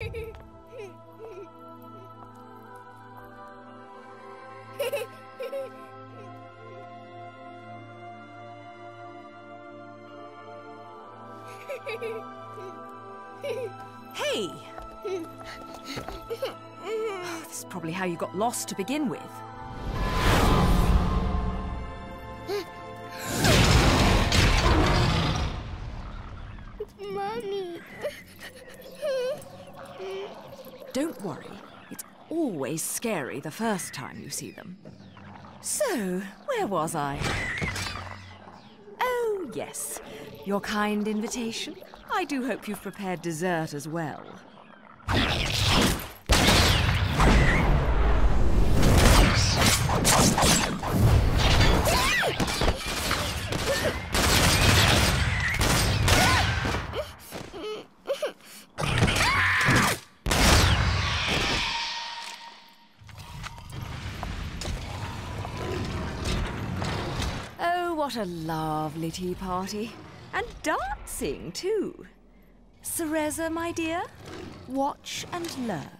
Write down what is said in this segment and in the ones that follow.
Hey! Oh, this is probably how you got lost to begin with. Mommy. Don't worry, it's always scary the first time you see them. So, where was I? Oh, yes, your kind invitation. I do hope you've prepared dessert as well. A lovely tea party. And dancing, too. Cereza, my dear, watch and learn.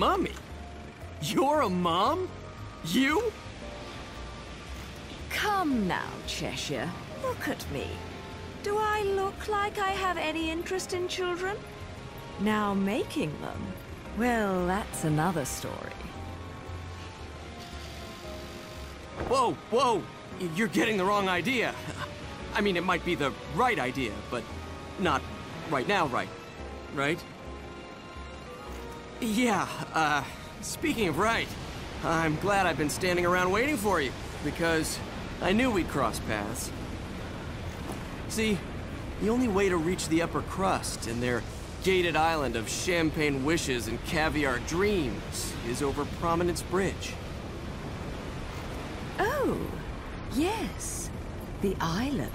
Mummy? You're a mom? You? Come now, Cheshire. Look at me. Do I look like I have any interest in children? Now making them, well, that's another story. Whoa, whoa! You're getting the wrong idea. I mean, it might be the right idea, but not right now right. Right? Yeah, uh, speaking of right, I'm glad I've been standing around waiting for you, because I knew we'd cross paths. See, the only way to reach the upper crust in their gated island of champagne wishes and caviar dreams is over Prominence Bridge. Oh, yes. The island.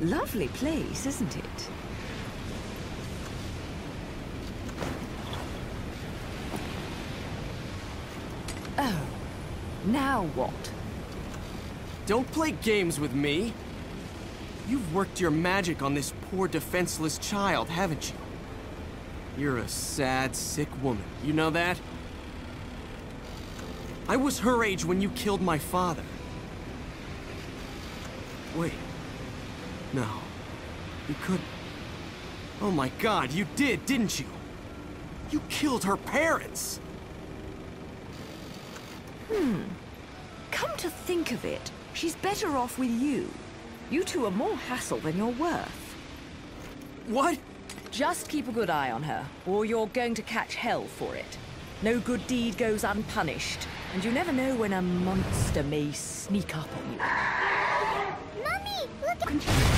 Lovely place, isn't it? Now what? Don't play games with me. You've worked your magic on this poor defenseless child, haven't you? You're a sad, sick woman. You know that? I was her age when you killed my father. Wait. No. You couldn't. Oh my god, you did, didn't you? You killed her parents! Hmm. Come to think of it, she's better off with you. You two are more hassle than you're worth. What? Just keep a good eye on her, or you're going to catch hell for it. No good deed goes unpunished, and you never know when a monster may sneak up on you. Mummy, look at...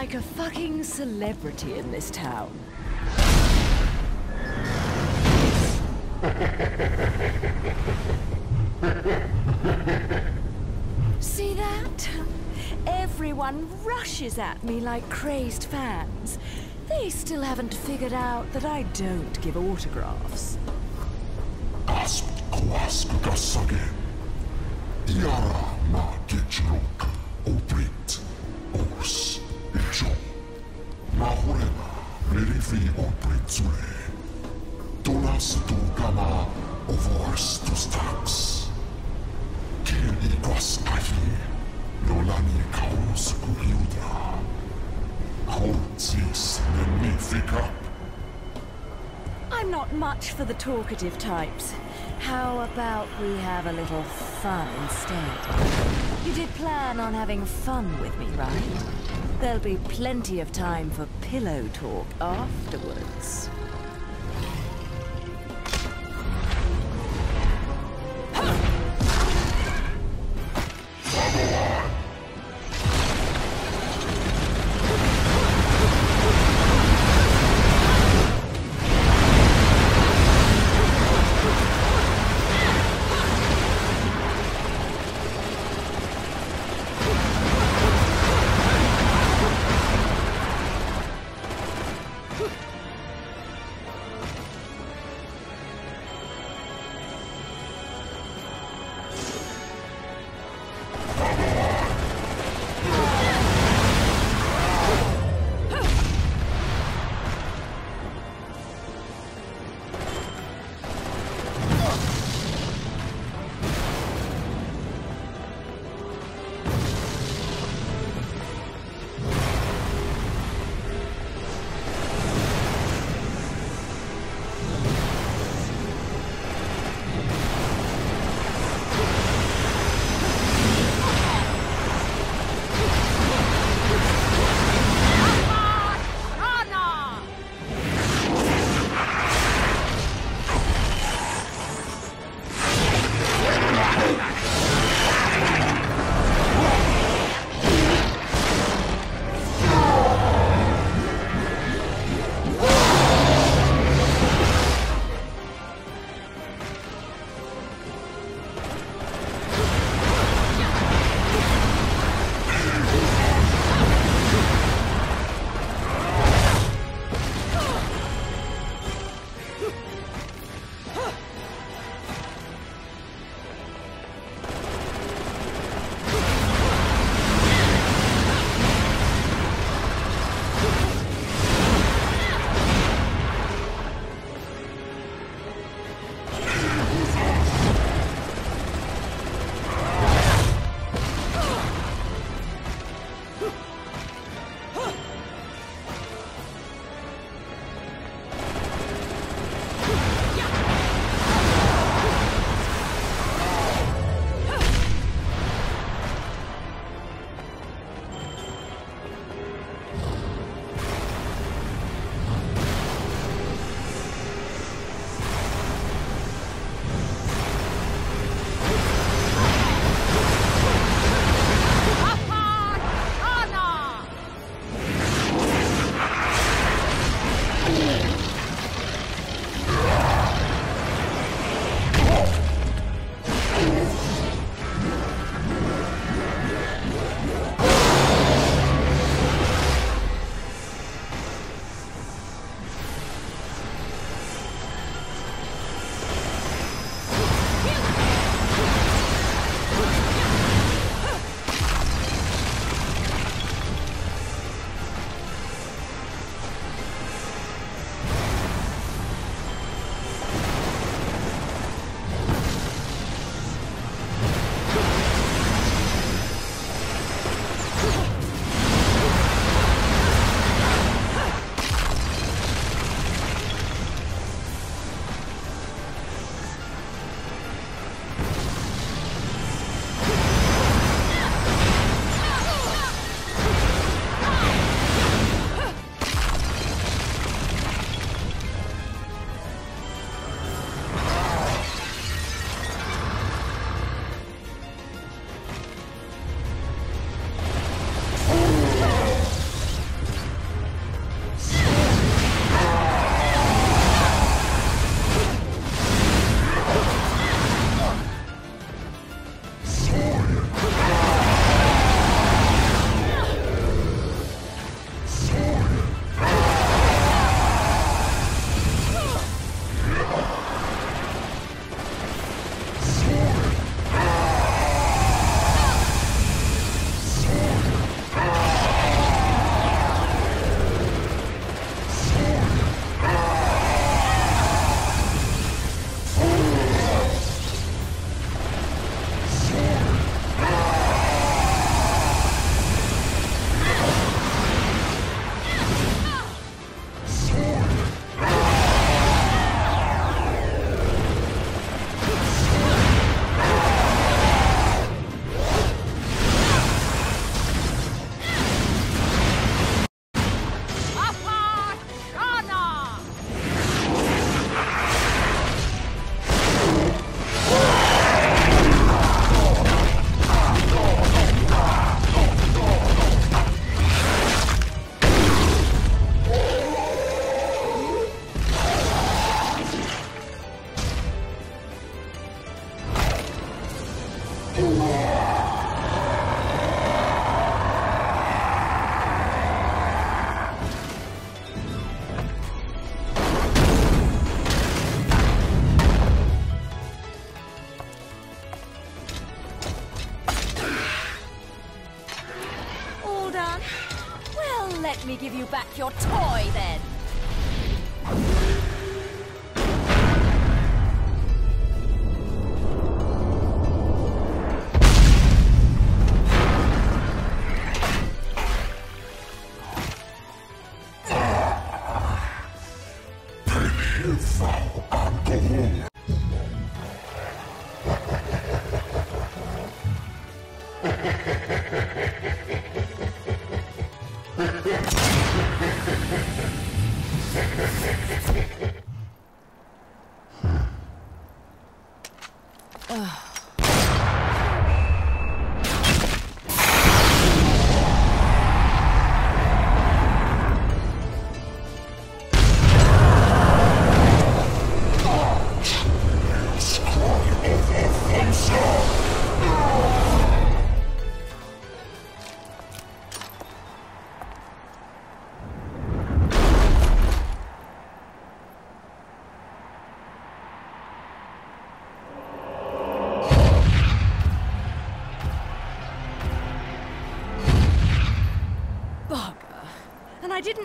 like a fucking celebrity in this town. See that? Everyone rushes at me like crazed fans. They still haven't figured out that I don't give autographs. Gitchrook, Obritsure. Donas tu Gama, Ovors tu Stax. Kir Ikwas Ahi, Nolani Kaos Kuhiudra. Hortzis Nemifica. I'm not much for the talkative types. How about we have a little fun instead? You did plan on having fun with me, right? There'll be plenty of time for pillow talk afterwards.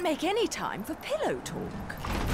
Make any time for pillow talk.